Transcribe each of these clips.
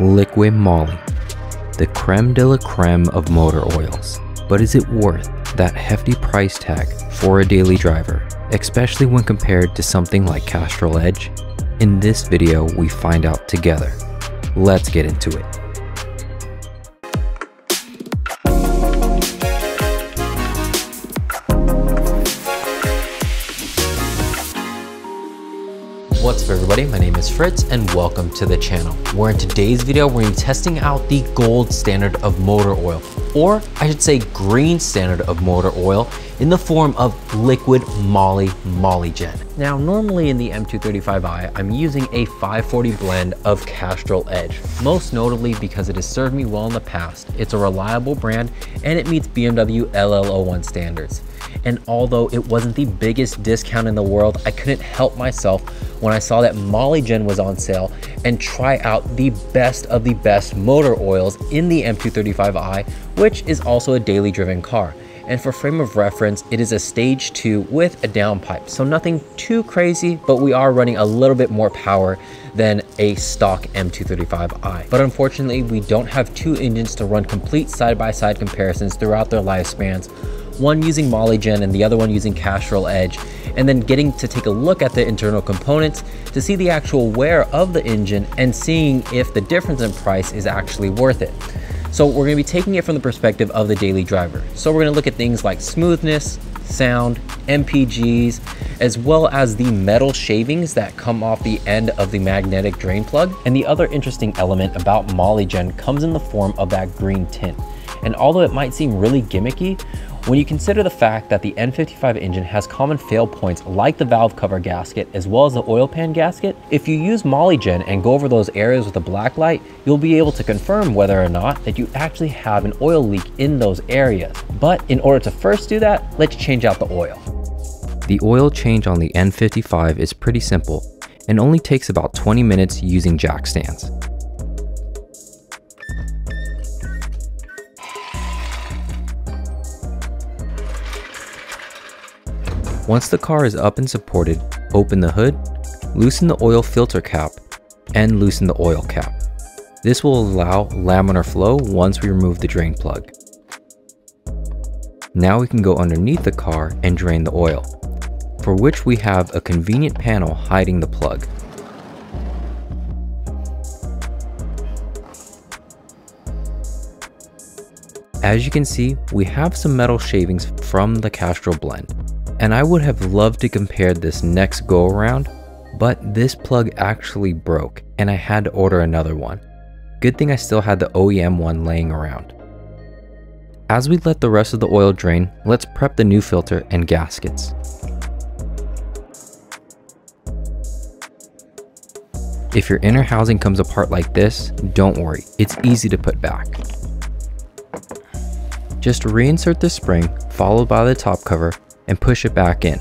Liqui Moly, the creme de la creme of motor oils. But is it worth that hefty price tag for a daily driver, especially when compared to something like Castrol Edge? In this video, we find out together. Let's get into it. What's up everybody, my name is Fritz and welcome to the channel, where in today's video we're to be testing out the gold standard of motor oil, or I should say green standard of motor oil in the form of Liqui Moly Molygen. Now normally in the M235i, I'm using a 540 blend of Castrol Edge, most notably because it has served me well in the past. It's a reliable brand and it meets BMW LL01 standards. And although it wasn't the biggest discount in the world, I couldn't help myself when I saw that Molygen was on sale and try out the best of the best motor oils in the M235i, which is also a daily driven car. And for frame of reference, it is a stage two with a downpipe. So nothing too crazy, but we are running a little bit more power than a stock M235i. But unfortunately, we don't have two engines to run complete side-by-side -side comparisons throughout their lifespans one using Molygen and the other one using Castrol Edge, and then getting to take a look at the internal components to see the actual wear of the engine and seeing if the difference in price is actually worth it. So we're gonna be taking it from the perspective of the daily driver. So we're gonna look at things like smoothness, sound, MPGs, as well as the metal shavings that come off the end of the magnetic drain plug. And the other interesting element about Molygen comes in the form of that green tint. And although it might seem really gimmicky, when you consider the fact that the N55 engine has common fail points like the valve cover gasket as well as the oil pan gasket, if you use Molygen and go over those areas with a black light, you'll be able to confirm whether or not that you actually have an oil leak in those areas. But in order to first do that, let's change out the oil. The oil change on the N55 is pretty simple and only takes about 20 minutes using jack stands. Once the car is up and supported, open the hood, loosen the oil filter cap, and loosen the oil cap. This will allow laminar flow once we remove the drain plug. Now we can go underneath the car and drain the oil, for which we have a convenient panel hiding the plug. As you can see, we have some metal shavings from the Castrol blend. And I would have loved to compare this next go around, but this plug actually broke and I had to order another one. Good thing I still had the OEM one laying around. As we let the rest of the oil drain, let's prep the new filter and gaskets. If your inner housing comes apart like this, don't worry, it's easy to put back. Just reinsert the spring, followed by the top cover, and push it back in.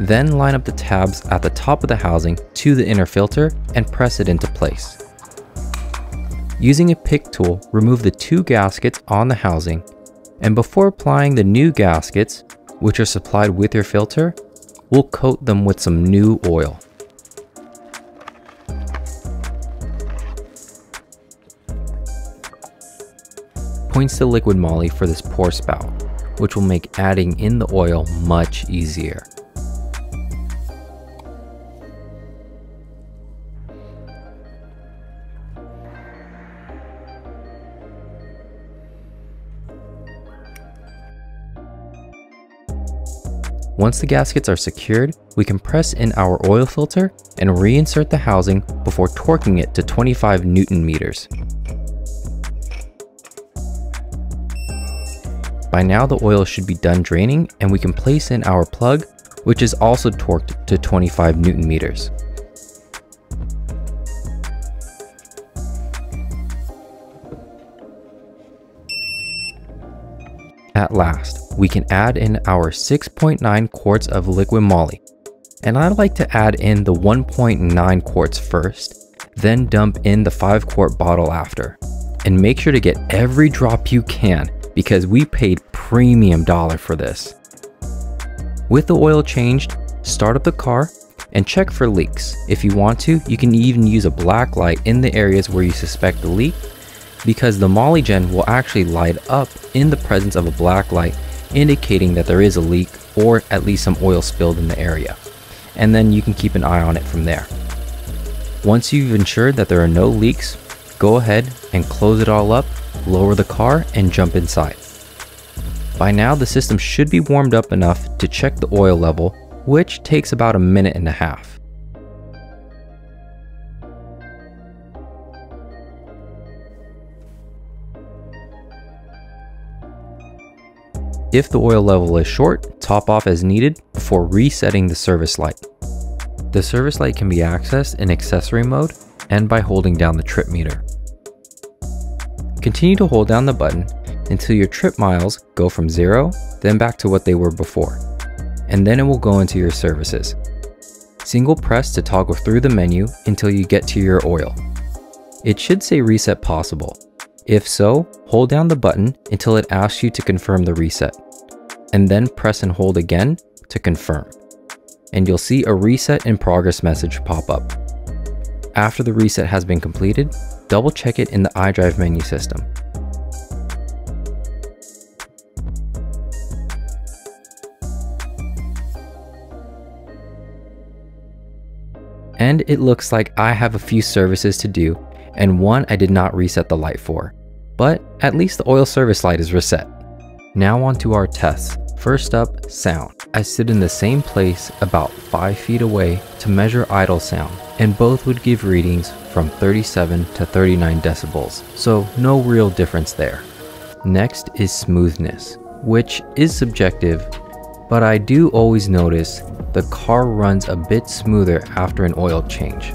Then line up the tabs at the top of the housing to the inner filter and press it into place. Using a pick tool, remove the two gaskets on the housing, and before applying the new gaskets, which are supplied with your filter, we'll coat them with some new oil. Points to Liqui Moly for this pour spout which will make adding in the oil much easier. Once the gaskets are secured, we can press in our oil filter and reinsert the housing before torquing it to 25 newton meters. By now the oil should be done draining and we can place in our plug, which is also torqued to 25 newton meters. At last, we can add in our 6.9 quarts of Liqui Moly. And I'd like to add in the 1.9 quarts first, then dump in the 5 quart bottle after. And make sure to get every drop you can because we paid premium dollar for this. With the oil changed, start up the car, and check for leaks. If you want to, you can even use a black light in the areas where you suspect the leak because the Molygen will actually light up in the presence of a black light indicating that there is a leak or at least some oil spilled in the area. And then you can keep an eye on it from there. Once you've ensured that there are no leaks, go ahead and close it all up, lower the car and jump inside. By now the system should be warmed up enough to check the oil level, which takes about a minute and a half. If the oil level is short, top off as needed before resetting the service light. The service light can be accessed in accessory mode and by holding down the trip meter. Continue to hold down the button until your trip miles go from zero, then back to what they were before. And then it will go into your services. Single press to toggle through the menu until you get to your oil. It should say reset possible. If so, hold down the button until it asks you to confirm the reset, and then press and hold again to confirm. And you'll see a reset in progress message pop up. After the reset has been completed, double check it in the iDrive menu system. And it looks like I have a few services to do and one I did not reset the light for. But at least the oil service light is reset. Now on to our tests. First up, sound. I stood in the same place about 5 feet away to measure idle sound, and both would give readings from 37 to 39 decibels, so no real difference there. Next is smoothness, which is subjective, but I do always notice the car runs a bit smoother after an oil change,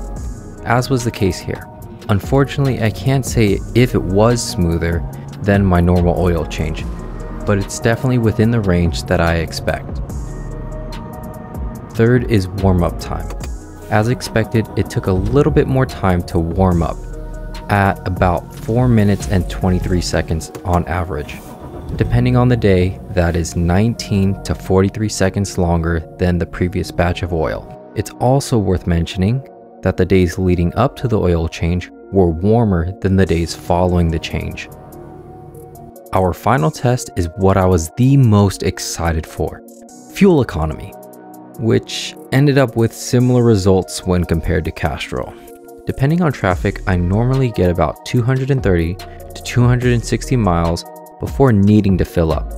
as was the case here. Unfortunately, I can't say if it was smoother than my normal oil change, but it's definitely within the range that I expect. Third is warm up time. As expected, it took a little bit more time to warm up at about 4 minutes and 23 seconds on average. Depending on the day, that is 19 to 43 seconds longer than the previous batch of oil. It's also worth mentioning that the days leading up to the oil change were warmer than the days following the change. Our final test is what I was the most excited for, fuel economy, which ended up with similar results when compared to Castrol. Depending on traffic, I normally get about 230 to 260 miles before needing to fill up.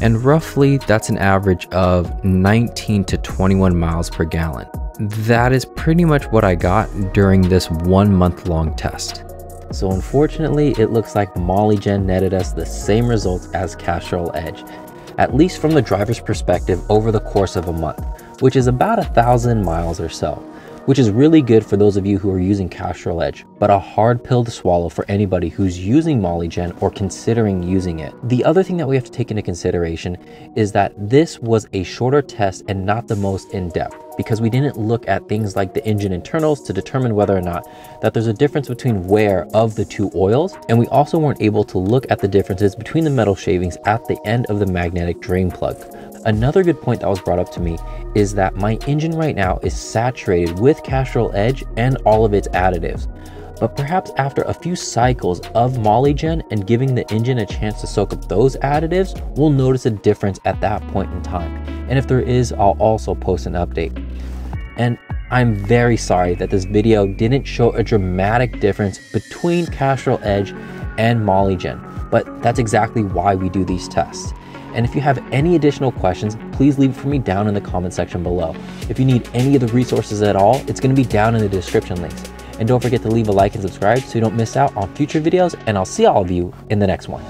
And roughly that's an average of 19 to 21 miles per gallon. That is pretty much what I got during this one month long test. So unfortunately, it looks like Molygen netted us the same results as Castrol Edge, at least from the driver's perspective over the course of a month, which is about a thousand miles or so which is really good for those of you who are using Castrol Edge, but a hard pill to swallow for anybody who's using Molygen or considering using it. The other thing that we have to take into consideration is that this was a shorter test and not the most in-depth because we didn't look at things like the engine internals to determine whether or not that there's a difference between wear of the two oils and we also weren't able to look at the differences between the metal shavings at the end of the magnetic drain plug. Another good point that was brought up to me is that my engine right now is saturated with Castrol Edge and all of its additives. But perhaps after a few cycles of Molygen and giving the engine a chance to soak up those additives, we'll notice a difference at that point in time. And if there is, I'll also post an update. And I'm very sorry that this video didn't show a dramatic difference between Castrol Edge and Molygen, but that's exactly why we do these tests. And if you have any additional questions, please leave it for me down in the comment section below. If you need any of the resources at all, it's going to be down in the description links. And don't forget to leave a like and subscribe so you don't miss out on future videos, and I'll see all of you in the next one.